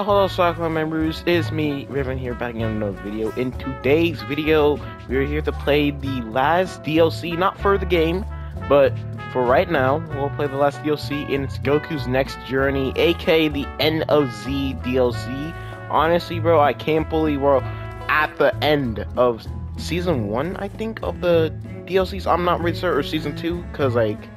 Yo, hello, Soccer members. It's me, Raven, here back in another video. In today's video, we're here to play the last DLC, not for the game, but for right now, we'll play the last DLC in it's Goku's Next Journey, aka the End of Z DLC. Honestly, bro, I can't believe we're at the end of season one, I think, of the DLCs. I'm not really sure, or season two, because, like,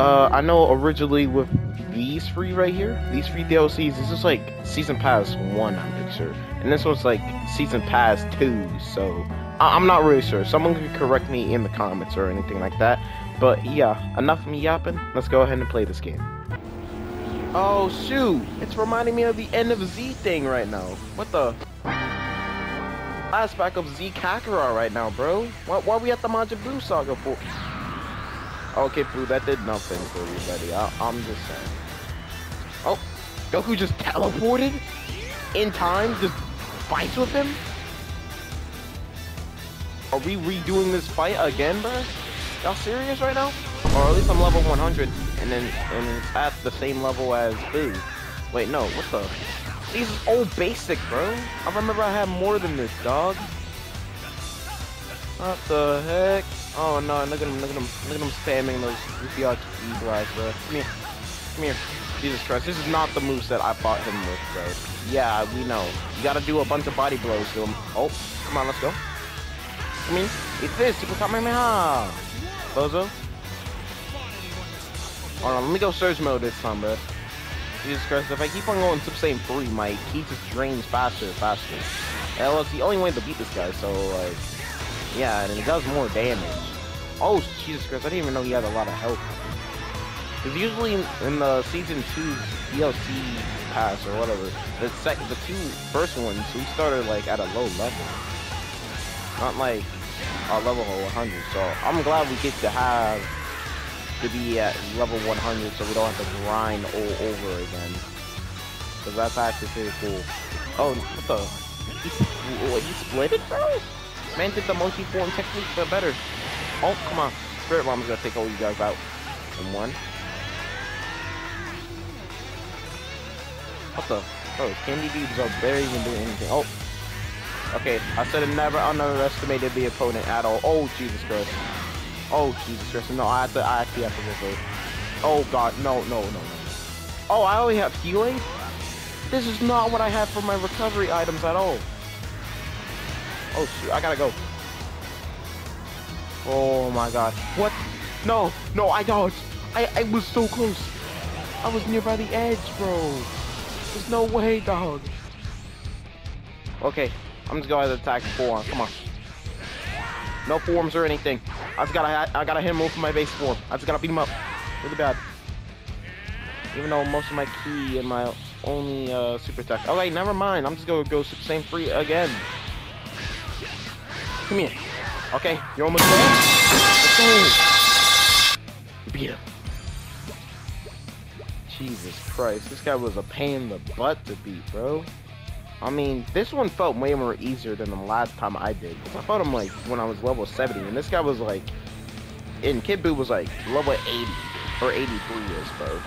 uh, I know originally with these three right here, these three DLCs, this is like season pass one, I'm pretty sure, and this one's like season pass two. So I- am not really sure. Someone could correct me in the comments or anything like that. But yeah, enough of me yapping. Let's go ahead and play this game. Oh shoot! It's reminding me of the end of Z thing right now. What the? Flashback of Z Kakarot right now, bro. Why, why we at the Majin Buu saga for? Okay, Blue, that did nothing for you, buddy. I, I'm just saying. Oh, Goku just teleported in time, just fights with him? Are we redoing this fight again, bro? Y'all serious right now? Or at least I'm level 100, and then and it's at the same level as Buu. Wait, no, what the? These is old basic, bro. I remember I had more than this, dog. What the heck? Oh no, look at him, look at him, look at him spamming those goofy eagle eyes, bro. Come here. Come here. Jesus Christ, this is not the moveset I fought him with, bro. Yeah, we know. You gotta do a bunch of body blows to him. Oh, come on, let's go. I mean, it's this, Super Kamehameha! Bozo? On, let me go Surge mode this time, bro. Jesus Christ, if I keep on going Super Saiyan 3, my ki just drains faster and faster. Hell, it's the only way to beat this guy, so, like... Yeah, and it does more damage. Oh, Jesus Christ, I didn't even know he had a lot of health. Because usually in, in, the Season 2 DLC pass or whatever, the sec the two first ones, we started like at a low level. Not like a level 100, so I'm glad we get to have to be at level 100 so we don't have to grind all over again. Because that's actually pretty cool. Oh, what the? He, what, he split it, bro? Man did the multi-form technique, but better. Oh, come on. Spirit Bomb's gonna take all you guys out. In one. What the? Bro, candy dudes are barely even doing anything. Oh. Okay, I should have never underestimated the opponent at all. Oh, Jesus Christ. Oh, Jesus Christ. No, I have to, I actually have to go. Oh, God. No, no, no, no. Oh, I only have healing? This is not what I have for my recovery items at all. Oh shoot, I gotta go. Oh my god. What? No, no, I dodged. I, I was so close. I was near by the edge, bro. There's no way, dog. Okay, I'm just going to attack four. Come on. No forms or anything. I just gotta, I gotta hit him with my base form. I just gotta beat him up. Really bad. Even though most of my ki and my only uh, super attack. Okay, never mind. I'm just gonna go Saiyan 3 again. Come here. Okay, you're almost there. Let's go. Beat him. Jesus Christ, this guy was a pain in the butt to beat, bro. I mean, this one felt way more easier than the last time I did. I fought him like when I was level 70, and this guy was like, and Kid Buu was like level 80 or 83 years, bro.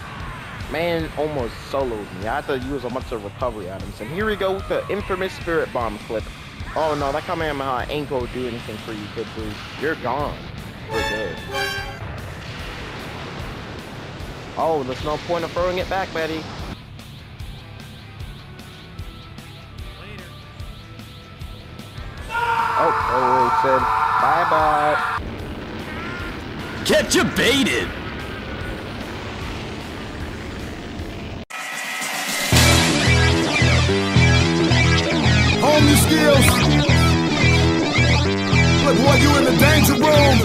Man almost soloed me. I had to use a bunch of recovery items, and here we go with the infamous Spirit Bomb clip. Oh no, that Kamehameha ain't gonna do anything for you, Kid Buu. You're gone. We're. Oh, there's no point of throwing it back, Betty. Oh, oh, oh he said bye bye. Get you baited! Hone your skills. Look, boy, you in the danger room.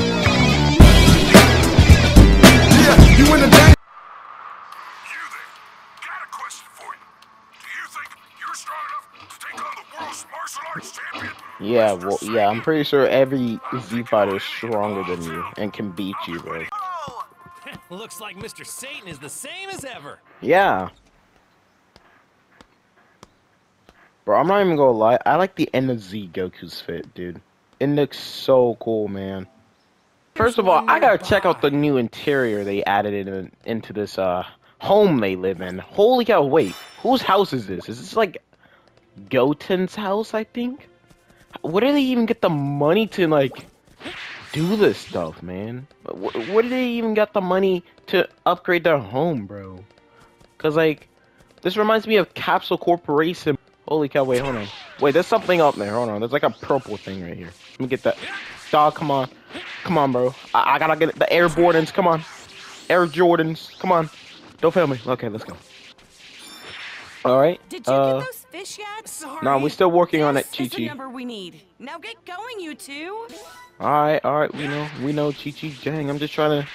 Yeah, you in the danger. Yeah, well, yeah, I'm pretty sure every Z fighter is stronger than you and can beat you, bro. Looks like Mr. Satan is the same as ever. Yeah. Bro, I'm not even gonna lie. I like the end of Z Goku's fit, dude. It looks so cool, man. First of all, I gotta check out the new interior they added in, into this uh home they live in. Holy cow! Wait, whose house is this? Is this like Goten's house, I think. Where do they even get the money to like do this stuff, man? Wh- Where do they even get the money to upgrade their home, bro? Cause like, this reminds me of Capsule Corporation. Holy cow! Wait, hold on. Wait, there's something up there. Hold on. There's like a purple thing right here. Let me get that. Dog, come on, come on, bro. I, I gotta get it. the Air Jordans. Come on, Air Jordans. Come on. Don't fail me. Okay, let's go. All right. Did you uh, get those fish yet? Sorry. no, we're still working on it, This Chi Chi. number we need. Now get going, you two. Alright, alright, we know, we know, Chi Chi. Dang, I'm just trying to,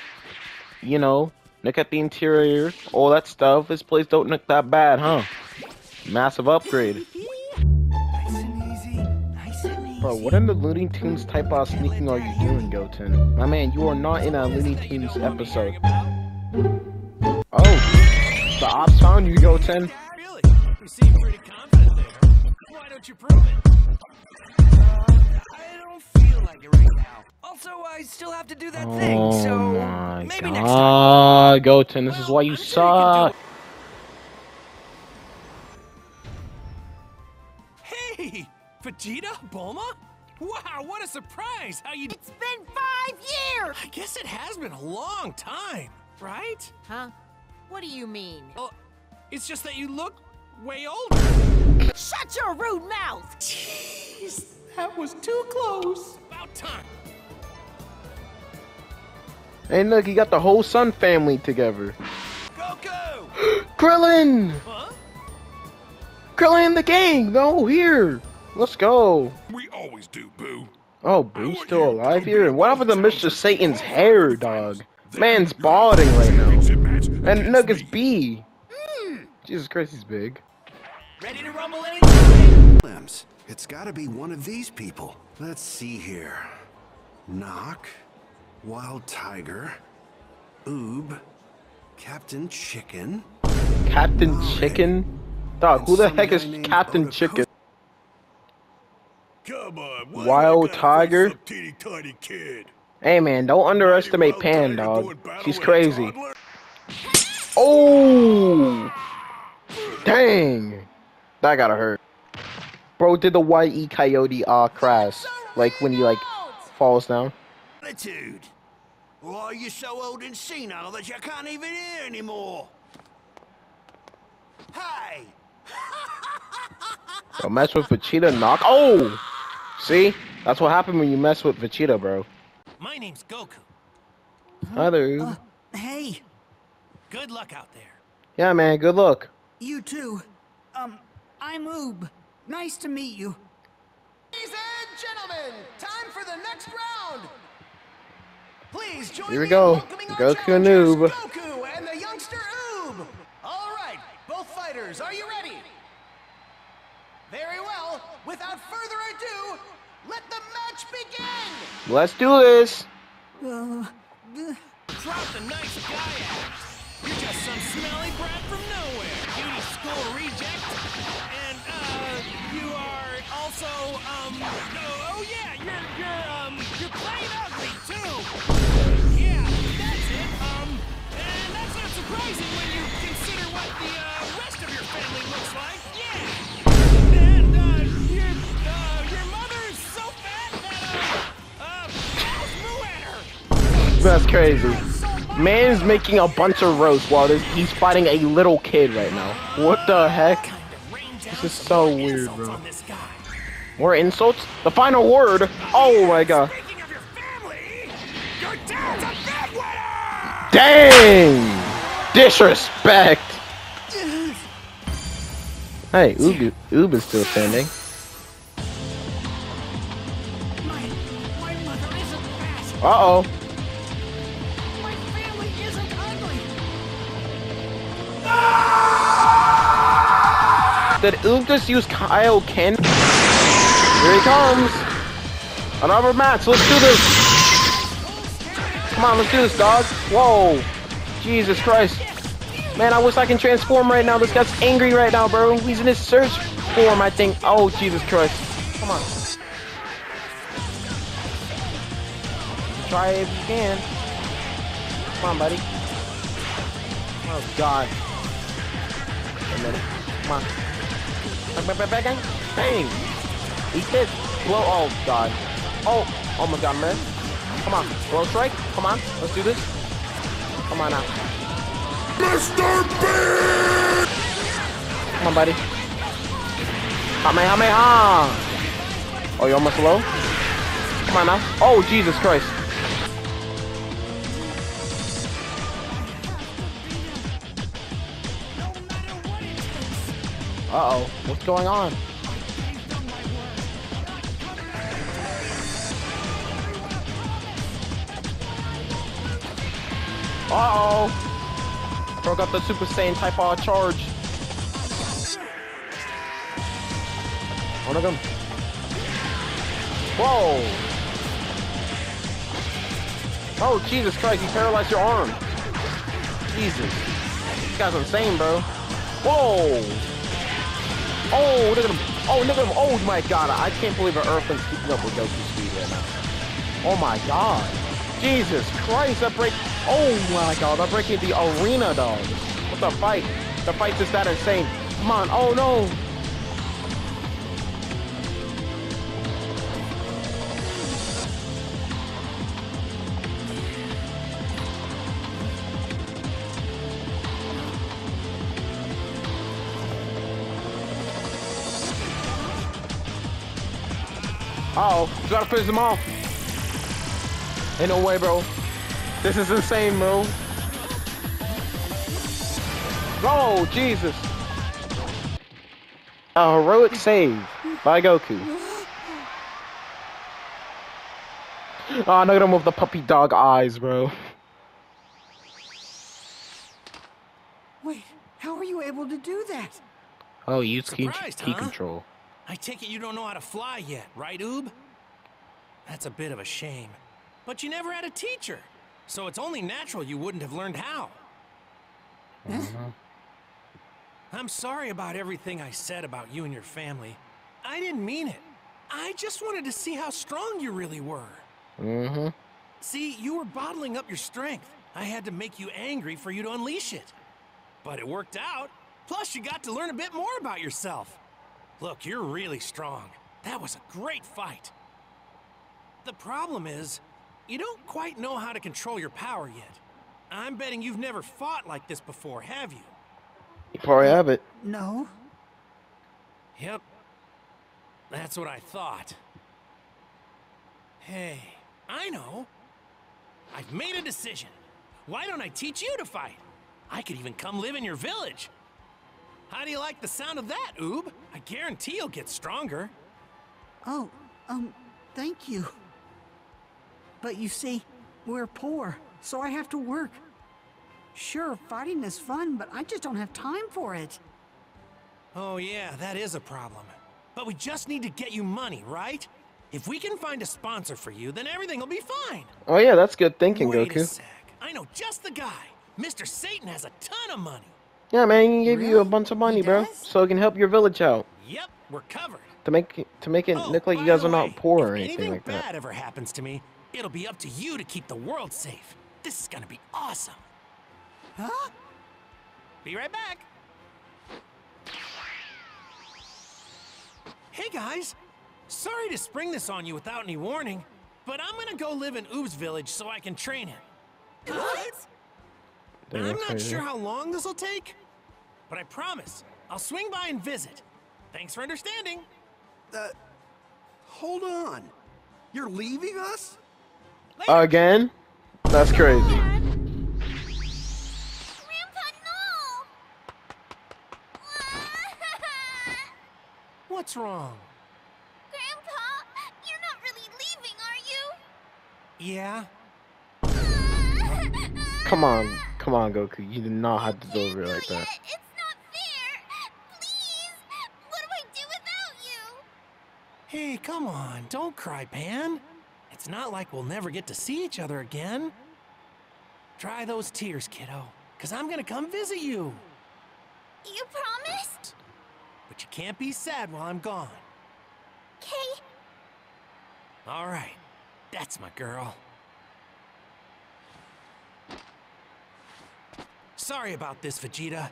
you know, look at the interior, all that stuff. This place don't look that bad, huh? Massive upgrade. Nice and easy. Nice and easy. Bro, what in the Looney Tunes type of sneaking are you doing, Goten? My man, you are not in a Looney Tunes episode. Oh, the ops found you, Goten. Really? You seem pretty confident there. Why don't you prove it? Uh, I don't feel like it right now. Also, I still have to do that thing, Oh so my maybe next time. Goten, this is why you I'm sure you suck. Hey! Vegeta? Bulma? Wow, what a surprise! How you. It's been five years. I guess it has been a long time, right? Huh? What do you mean? Well, it's just that you look way older. Shut your rude mouth. Jeez, that was too close. About time. Hey, look, he got the whole Son family together. Goku! Krillin! Huh? Krillin the gang! No, here! Let's go! We always do, Buu. Oh, Buu's still alive here? And what happened to Mr. Satan's hair, dog? Man's balding right now. And look, it's B. Jesus Christ, he's big. Ready to rumble anytime? Limbs. It's gotta be one of these people. Let's see here. Knock, Wild Tiger, Oob, Captain Chicken. Captain Alright. Chicken? Dog, who the heck is Captain Oda Chicken? Come on, Wild Tiger? fight some teeny tiny kid? Hey man, don't underestimate Wild Pan, dog. She's crazy. Oh! Dang! That gotta hurt. Bro did the Y.E. Coyote uh crash. Like when he like falls down. Attitude. Or are you so old and senile that you can't even hear anymore? Hey! Bro, mess with Vegeta, knock. Oh! See? That's what happened when you mess with Vegeta, bro. My name's Goku. Hi there. Oob. Hey, Good luck out there. Yeah, man, good luck. you too. Um, I'm Oob. Nice to meet you. Ladies and gentlemen, time for the next round. Please join Here we go. in welcoming our Goku and Oob. Goku and the youngster Oob. All right, both fighters, are you ready? Very well. Without further ado, let the match begin. Let's do this. Uh, uh. Drop the nice guy act. You're just some smelly brat from nowhere. School reject. And, uh, you are also, um, oh, oh yeah, you're, you're, um, you're plain ugly, too. Yeah, that's it. Um, and that's not surprising when you consider what the, uh, rest of your family looks like. Yeah. And, uh, your, uh, your mother is so fat that, uh, uh. That's crazy. Man's making a bunch of roast while he's fighting a little kid right now. What the heck? This is so weird, bro. More insults? The final word? Oh my god. Dang! Disrespect! Hey, Oob is still standing. My, Did Oob just use Kaioken? Here he comes! Another match, let's do this! Come on, let's do this, dog. Whoa! Jesus Christ. Man, I wish I can transform right now. This guy's angry right now, bro. He's in his search form, I think. Oh, Jesus Christ. Come on. Try it if you can. Come on, buddy. Oh, God. Come on. Back, gang. Eat this. Blow. Oh, God. Oh. Oh, my God, man. Come on. Blow strike. Come on. Let's do this. Come on now. Mr. Big! Come on, buddy. Kamehameha! Oh, you're almost low? Come on now. Oh, Jesus Christ. Uh-oh. What's going on? Uh-oh. Broke up the Super Saiyan Type R charge. One of them. Whoa! Oh, Jesus Christ, he paralyzed your arm. Jesus. This guy's insane, bro. Whoa! Oh, look at him. Oh, look at him. Oh, my God. I can't believe an Earthling's keeping up with Goku's speed right now. Oh, my God. Jesus Christ, that break. Oh, my God. That breaking the arena, dog. What the fight? The fight is that insane. Come on. Oh, no. Uh oh, you gotta finish them off. Ain't no way, bro. This is insane, bro. Oh, Jesus. A heroic save by Goku. Oh, look at him with the puppy dog eyes, bro. Wait, how were you able to do that? Oh, use ki, ki huh? control. I take it you don't know how to fly yet, right, Oob? That's a bit of a shame. But you never had a teacher, so it's only natural you wouldn't have learned how. Mm -hmm. I'm sorry about everything I said about you and your family. I didn't mean it. I just wanted to see how strong you really were. Mm-hmm. See, you were bottling up your strength. I had to make you angry for you to unleash it. But it worked out. Plus, you got to learn a bit more about yourself. Look, you're really strong. That was a great fight. The problem is, you don't quite know how to control your power yet. I'm betting you've never fought like this before, have you? You probably have it. No. Yep. That's what I thought. Hey, I know. I've made a decision. Why don't I teach you to fight? I could even come live in your village. How do you like the sound of that, Oob? I guarantee you'll get stronger. Oh, um, thank you. But you see, we're poor, so I have to work. Sure, fighting is fun, but I just don't have time for it. Oh yeah, that is a problem. But we just need to get you money, right? If we can find a sponsor for you, then everything will be fine. Oh yeah, that's good thinking, Wait a Goku. sec. I know just the guy. Mr. Satan has a ton of money. Yeah, man, he gave you a bunch of money, He bro, does? so it can help your village out. Yep, we're covered. To make it, to make it Oh, look like you guys the are not poor or anything anything like bad that. ever happens to me, it'll be up to you to keep the world safe. This is gonna be awesome. Huh? Be right back. Hey guys, sorry to spring this on you without any warning, but I'm gonna go live in Oob's village so I can train him. What? Damn, I'm not crazy. sure how long this will take, but I promise I'll swing by and visit. Thanks for understanding. Uh, hold on. You're leaving us? Again? That's crazy. Grandpa, no! What's wrong? Grandpa, you're not really leaving, are you? Yeah. Come on, come on, Goku. You did not have to Can't deliver it like that. It's not fair. Please. What do I do without you? Hey, come on, don't cry, Pan. It's not like we'll never get to see each other again. Dry those tears, kiddo, because I'm gonna come visit you. You promised? But you can't be sad while I'm gone. Okay. All right, that's my girl. Sorry about this, Vegeta.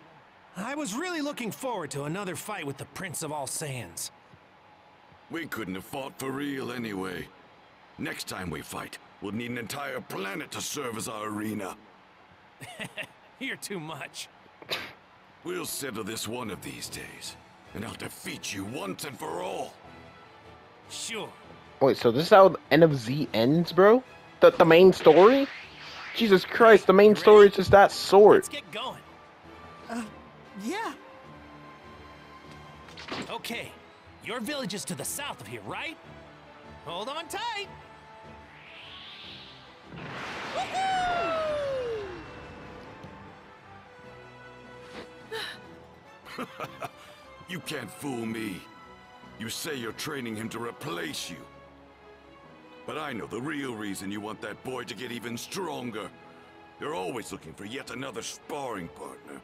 I was really looking forward to another fight with the Prince of All Saiyans. We couldn't have fought for real anyway. Next time we fight, we'll need an entire planet to serve as our arena. You're too much. We'll settle this one of these days, and I'll defeat you once and for all. Sure. Wait, so this is how the end of Z ends, bro? The, the main story? Jesus Christ, the main story is just that sword. Let's get going. Uh, yeah. Okay, your village is to the south of here, right? Hold on tight. You can't fool me. You say you're training him to replace you. But I know the real reason you want that boy to get even stronger. You're always looking for yet another sparring partner.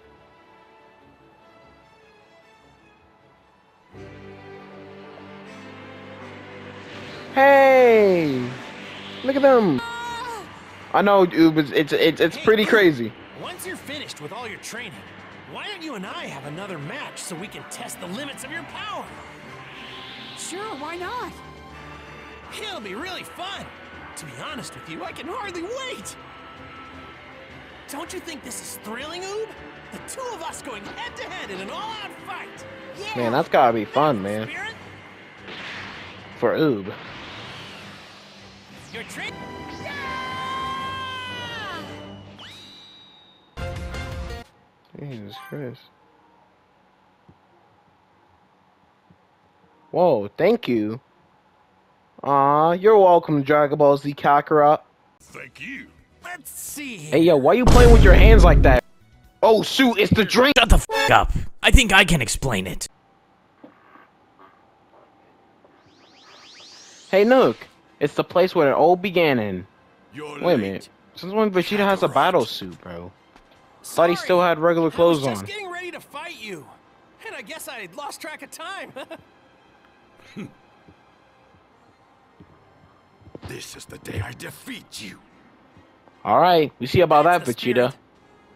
Hey! Look at them! I know, dude, but it's, it's, it's pretty crazy. Once you're finished with all your training, why don't you and I have another match so we can test the limits of your power? Sure, why not? It'll be really fun. To be honest with you, I can hardly wait. Don't you think this is thrilling, Oob? The two of us going head to head in an all-out fight. Yeah. Man, that's gotta be fun, man. Spirit, For Oob. your train. Jesus Christ. Whoa, thank you. Aw, you're welcome, Dragon Ball Z Kakarot. Thank you. Let's see. Hey, yo, why you playing with your hands like that? Oh, shoot, it's the drink! Shut the f up. I think I can explain it. Hey, Nook, it's the place where it all began in. You're Wait a minute. Since when Vegeta has a Kakarot. battle suit, bro? Thought he still had regular I clothes was just on. getting ready to fight you. And I guess I lost track of time. This is the day I defeat you. Alright, we see about that, That's the Vegeta. spirit.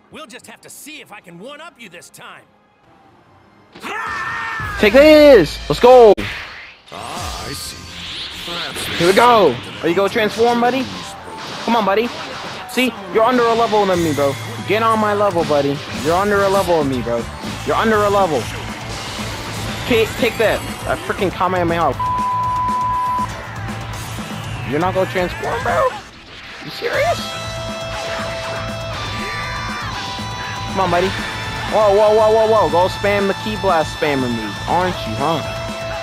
We'll just have to see if I can one-up you this time. Take this! Let's go! Ah, I see. Perhaps Here we go! Are you gonna transform, buddy? Come on, buddy. See, you're under a level than me, bro. Get on my level, buddy. You're under a level of me, bro. You're under a level. Take, take that. That freaking Kamehameha. You're not gonna transform, bro? You serious? Come on, buddy. Whoa, whoa, whoa, whoa, whoa. Go spam the Ki Blast spammer move, aren't you, huh?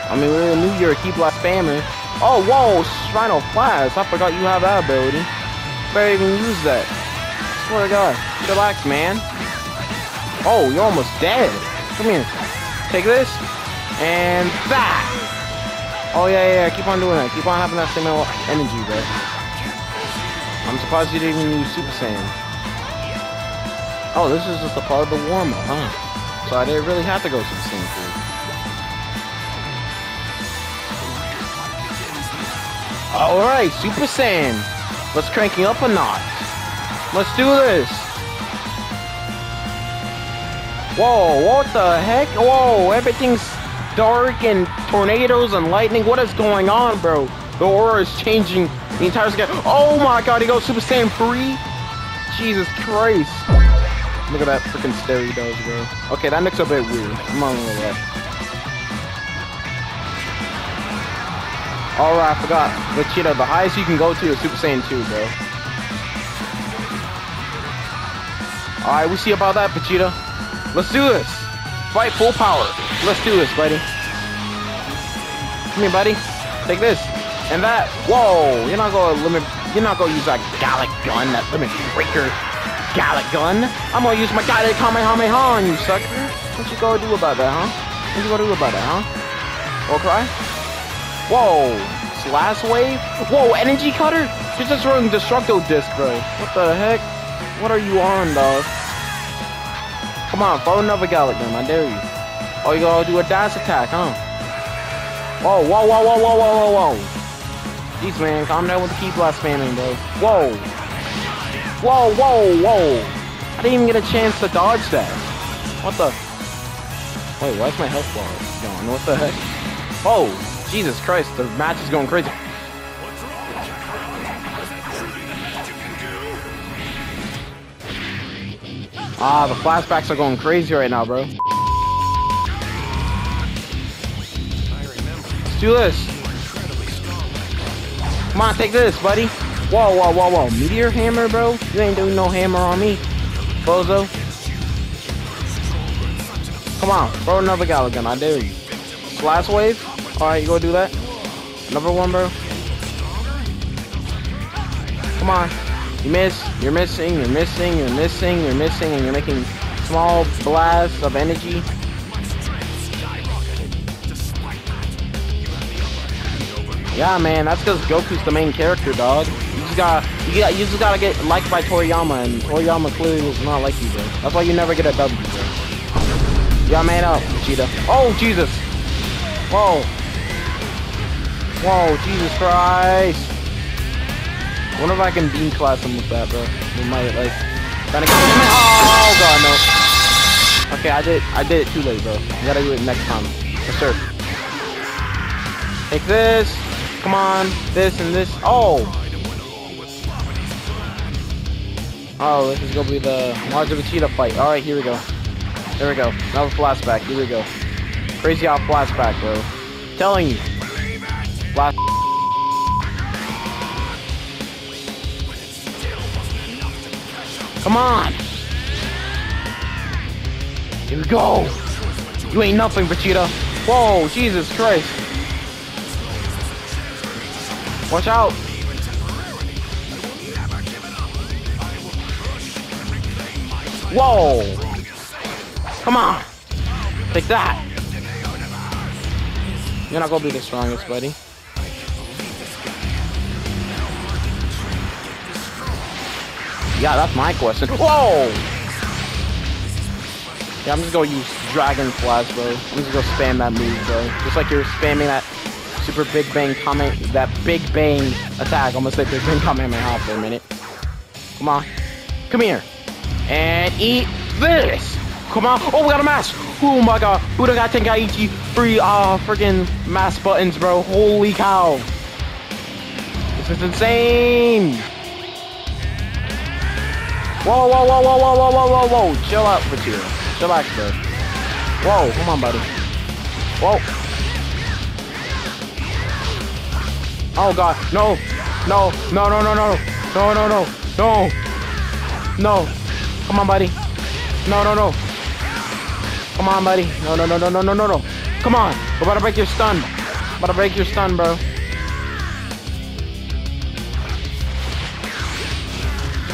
I mean, we already knew you were a Ki Blast spammer. Oh, whoa, Rhino Flash. I forgot you have that ability. Better even use that. Swear to God. Relax, man. Oh, you're almost dead. Come here. Take this. And that. Oh, yeah, yeah, yeah. Keep on doing that. Keep on having that same energy, bro. I'm surprised you didn't even use Super Saiyan. Oh, this is just a part of the warm-up, huh? So I didn't really have to go Super Saiyan 3. Alright, Super Saiyan. Let's cranking up a notch. Let's do this. Whoa, what the heck? Whoa, everything's dark and tornadoes and lightning. What is going on, bro? The aura is changing the entire sky. Oh my god, he goes Super Saiyan 3? Jesus Christ. Look at that freaking stare he does, bro. Okay, that looks a bit weird. I'm not gonna lie. Alright, I forgot. Vegeta, the highest you can go to is Super Saiyan 2, bro. Alright, we see about that, Vegeta. Let's do this. Fight full power. Let's do this, buddy. Come here, buddy. Take this. And that. Whoa, you're not gonna limit you're not gonna use that Galick gun, that limit breaker Galick gun. I'm gonna use my Gallic Kamehameha on you, sucker. What you gonna do about that, huh? What you gonna do about that, huh? Or cry? Whoa! Slash wave? Whoa, energy cutter? You're just throwing destructo disc, bro. What the heck? What are you on, dog? Come on, throw another Galick gun, I dare you. Oh, you gonna do a dash attack, huh? Whoa, whoa, whoa, whoa, whoa, whoa, whoa, whoa. Jeez, man, calm down with the ki blast spamming, bro. Whoa. Whoa, whoa, whoa. I didn't even get a chance to dodge that. What the? Wait, why's my health bar gone? What the heck? Oh, Jesus Christ, the match is going crazy. Is? Ah, the flashbacks are going crazy right now, bro. Do this. Come on, take this, buddy. Whoa, whoa, whow, whoa. Meteor hammer, bro? You ain't doing no hammer on me, bozo. Come on, throw another Galick Gun. I dare you. Blast wave? Alright, you go do that. Another one, bro. Come on. You miss. You're missing. You're missing. You're missing. You're missing. And you're making small blasts of energy. Yeah, man, that's because Goku's the main character, dog. You just gotta, you got, you just gotta get liked by Toriyama, and Toriyama clearly does not like you, bro. That's why you never get a W, bro. Yeah, man up, Vegeta. Oh, Jesus! Whoa! Whoa, Jesus Christ! I wonder if I can beam class him with that, bro. We might, like, get Oh, God, no. Okay, I did, I did it too late, bro. You gotta do it next time. Yes, sir. Take this. Come on. This and this. Oh! Oh, this is gonna be the Mars of Vegeta fight. Alright, here we go. There we go. Another flashback. Here we go. Crazy out flashback, bro. telling you. Flash. Come on! Here we go! You ain't nothing, Vegeta. Whoa, Jesus Christ. Watch out! Whoa! Come on! Take that! You're not gonna be the strongest, buddy. Yeah, that's my question. Whoa! Yeah, I'm just gonna use Dragon Flash, bro. I'm just gonna spam that move, bro. Just like you're spamming that Super Big Bang comment, that Big Bang attack. Gonna say Big Bang Kamehameha for a minute. Come on. Come here. And eat this. Come on. Oh, we got a mask. Oh my god. Budokai Tenkaichi free, uh, freaking mask buttons, bro. Holy cow. This is insane. Whoa, whoa, whoa, whoa, whoa, whoa, whoa, whoa, whoa. Chill out, Vegeta. Chillax, bro. Whoa, come on, buddy. Whoa. Oh god, no, no, no, no, no, no, no, no, no, no, no. Come on, buddy. No, no, no. Come on, buddy. No, no, no, no, no, no, no, no. Come on. We're about to break your stun. About to break your stun, bro.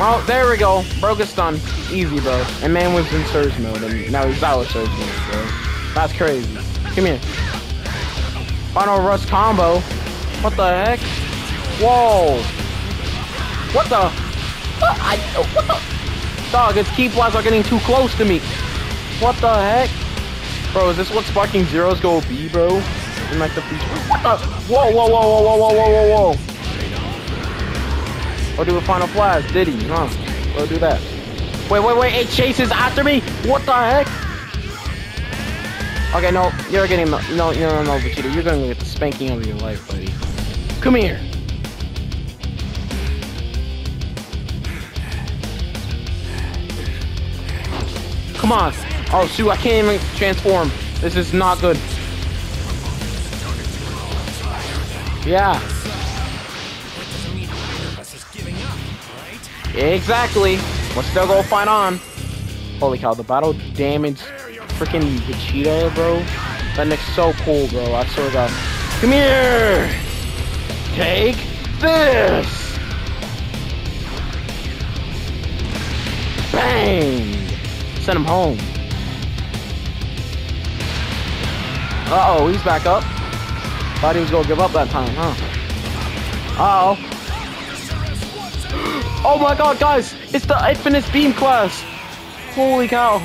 Oh, there we go. Broke his stun. Easy, bro. And man was in surge mode, and now he's out of surge mode, bro. That's crazy. Come here. Final Rush combo. What the heck? Whoa! What the? What? I, what the? Dog, his key blocks are getting too close to me. What the heck? Bro, is this what sparking zeros go be, bro? In like the future? What the? Whoa, whoa, whoa, whoa, whoa, whoa, whoa, whoa, Or do a final flash? Did he? Huh? Go do that. Wait, wait, wait! It chases after me. What the heck? Okay, no, you're getting no, no, no, no, Vegeta. You're gonna get the spanking of your life, buddy. Come here. Come on. Oh, shoot, I can't even transform. This is not good. Yeah. Exactly. We're still gonna fight on. Holy cow, the battle damage freaking Vegeta, bro. That looks so cool, bro. I swear to God. Come here! Take this! Bang! Send him home. Uh-oh, he's back up. Thought he was gonna give up that time, huh? Uh-oh. Oh my god, guys! It's the Infinite Beam class! Holy cow!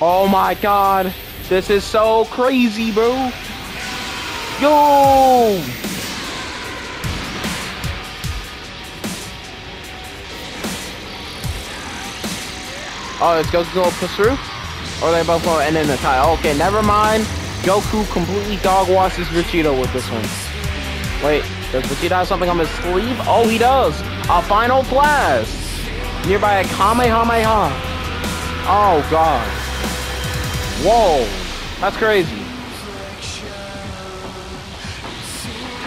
Oh my god! This is so crazy, bro! Yo! Oh, it's gonna go push through? Or they both go and then the tie. Okay, never mind. Goku completely dog washes Vegeta with this one. Wait, does Vegeta have something on his sleeve? Oh, he does. A final blast. Nearby a Kamehameha. Oh god. Whoa, that's crazy.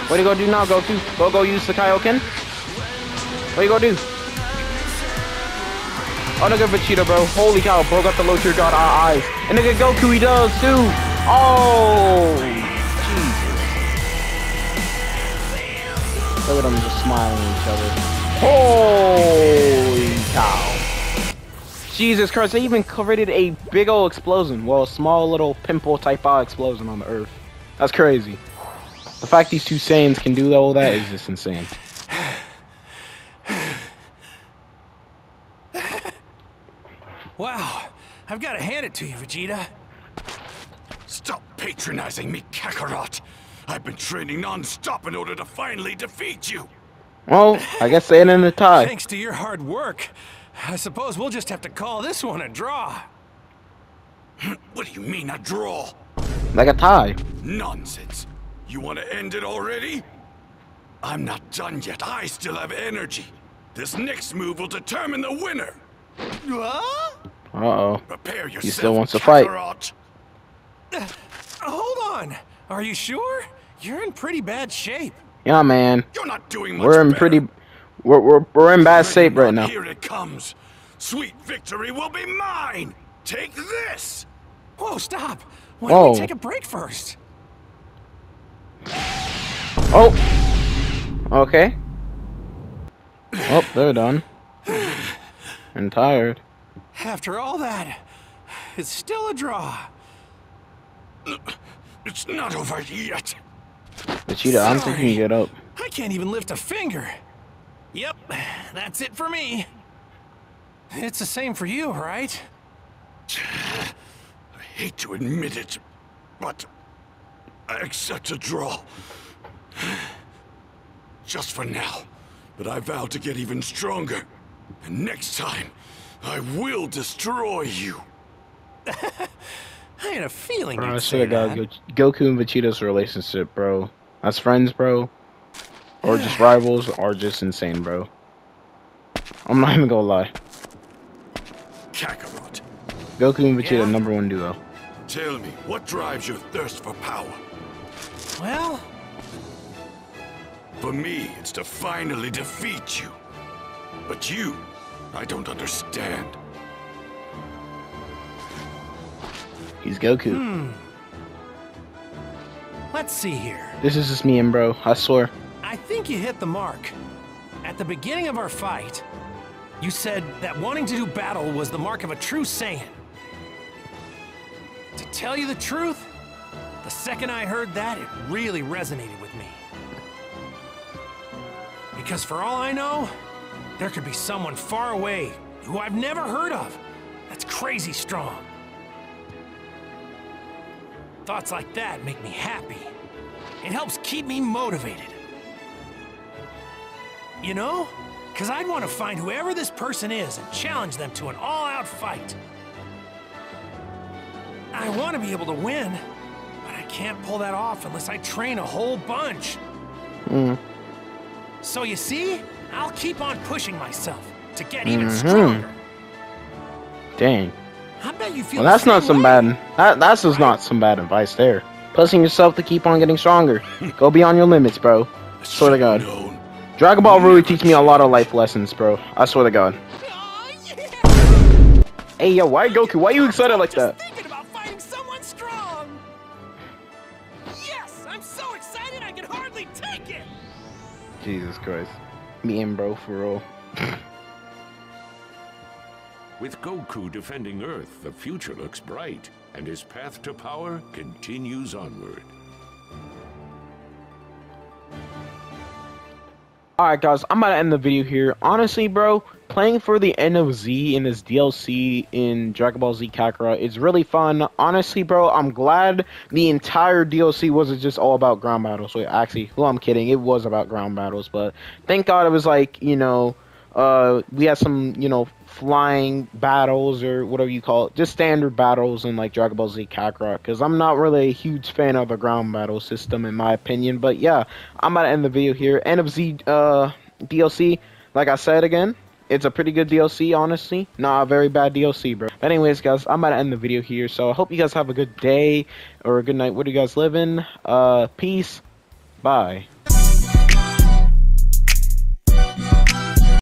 What you gonna do now, Goku? Go go use the Kaioken? What you gonna do? Oh, nigga Vegeta, bro. Holy cow, broke up the low tier god eyes. And nigga Goku, he does too. Oh, Jesus. Look at them just smiling at each other. Holy cow. Jesus Christ, they even created a big old explosion. Well, a small little pimple type of explosion on the earth. That's crazy. The fact these two Saiyans can do all that is just insane. Wow, I've got to hand it to you, Vegeta. Stop patronizing me, Kakarot. I've been training non-stop in order to finally defeat you. Well, I guess they ended in a tie. Thanks to your hard work, I suppose we'll just have to call this one a draw. What do you mean, a draw? Like a tie. Nonsense. You want to end it already? I'm not done yet. I still have energy. This next move will determine the winner. Huh? Uh-oh. Prepare yourself, He still wants to fight. Kakarot. Uh, hold on. Are you sure? You're in pretty bad shape. Yeah, man. You're not doing much We're in better. pretty... We're, we're, we're in bad shape right now. Here it comes. Sweet victory will be mine. Take this. Whoa, stop. Why don't Whoa. we take a break first? Oh! Okay. Oh, they're done. And tired. After all that, it's still a draw. It's not over yet. Vegeta, I don't think you can get up. I can't even lift a finger. Yep, that's it for me. It's the same for you, right? I hate to admit it, but I accept a draw. Just for now. But I vow to get even stronger. And next time, I will destroy you. I had a feeling Bro, I you'd swear say to God, that. Go- Goku and Vegeta's relationship, bro. As friends, bro. Or just rivals, or just insane, bro. I'm not even gonna lie. Kakarot, Goku and Vegeta, Yeah? number one duo. tell me, what drives your thirst for power? Well, For me, it's to finally defeat you. But you, I don't understand. He's Goku. Hmm. let's see here. This is just me and bro, I swear. I think you hit the mark. At the beginning of our fight, you said that wanting to do battle was the mark of a true Saiyan. To tell you the truth, the second I heard that, it really resonated with me. Because for all I know, there could be someone far away who I've never heard of that's crazy strong. Thoughts like that make me happy. It helps keep me motivated. You know? Because I'd want to find whoever this person is and challenge them to an all out fight. I want to be able to win, but I can't pull that off unless I train a whole bunch. Mm. So you see, I'll keep on pushing myself to get even Mhm. stronger. Dang. I bet you feel Well, that's not some way. bad. That that's just not some bad advice there. Pushing yourself to keep on getting stronger. Go beyond your limits, bro. Swear to God. Known. Dragon Ball really teach me a lot of life lessons, bro. I swear to God. Hey, yo, why Goku? Why are you excited like that? thinking about fighting someone strong. Yes, I'm so excited I can hardly take it. Jesus Christ. Me and bro, for real. With Goku defending Earth, the future looks bright, and his path to power continues onward. Alright guys, I'm about to end the video here. Honestly, bro, playing for the end of Z in this DLC in Dragon Ball Z Kakarot is really fun. Honestly, bro, I'm glad the entire DLC wasn't just all about ground battles. Wait, actually, well, I'm kidding. It was about ground battles, but thank God it was like, you know, uh, we had some, you know, flying battles or whatever you call it, just standard battles in like Dragon Ball Z Kakarot. Because I'm not really a huge fan of the ground battle system, in my opinion. But yeah, I'm gonna end the video here. End of Z uh, DLC. Like I said again, it's a pretty good DLC, honestly. Not a very bad DLC, bro. But anyways, guys, I'm gonna end the video here. So I hope you guys have a good day or a good night. What do you guys living? Uh, peace. Bye.